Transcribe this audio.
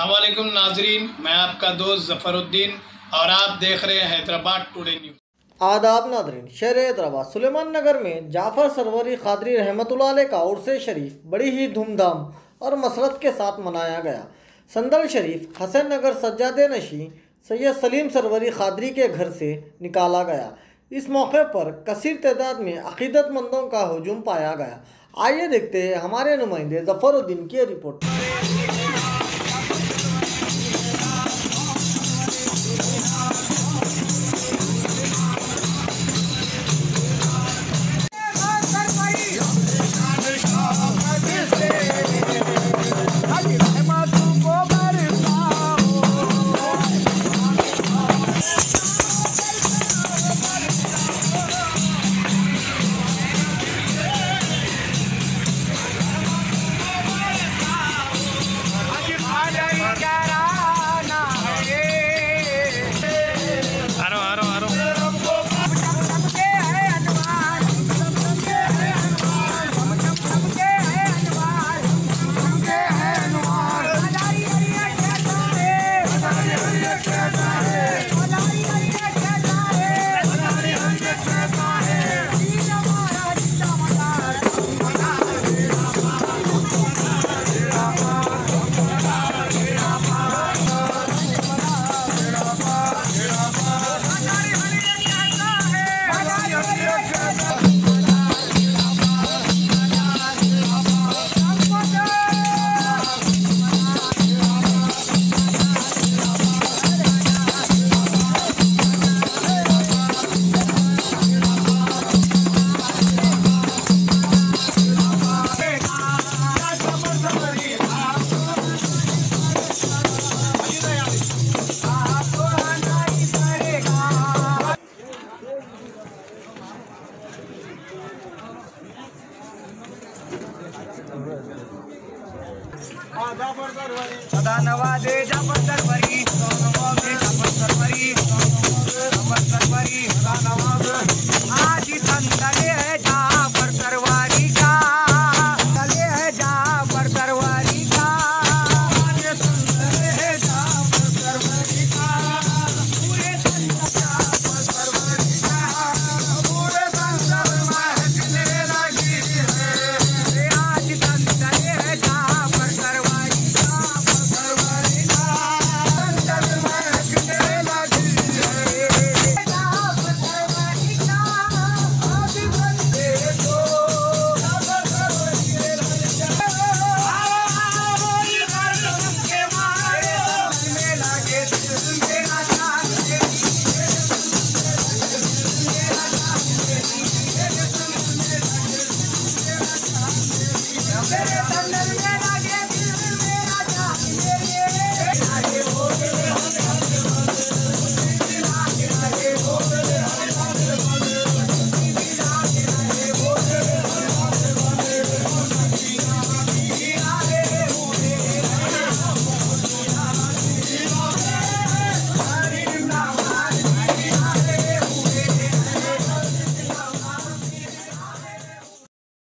वालेकुम नाजरीन, मैं आपका दोस्त जफरुद्दीन और आप देख रहे हैं हैदराबाद टुडे न्यूज़। आदाब नादरीन शहर हैदराबाद, सुलेमान नगर में जाफ़र सरवरी खादरी रहमतुल्लाह का उर्स शरीफ बड़ी ही धूमधाम और मसरत के साथ मनाया गया। संदल शरीफ हसन नगर सज्जाद नशी सैयद सलीम सरवरी खादरी के घर से निकाला गया। इस मौके पर कसीर तादाद में अकीदतमंदों का हजूम पाया गया। आइए देखते हैं हमारे नुमाइंदे जफरुद्दीन की रिपोर्ट। सदा जाफ़र सरवरी नवाजे जाफ़र सरवरी